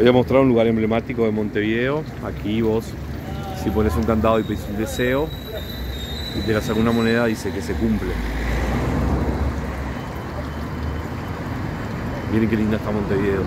voy a mostrar un lugar emblemático de Montevideo. Aquí vos, si pones un candado y pedís un deseo y te das alguna moneda, dice que se cumple. Miren qué linda está Montevideo.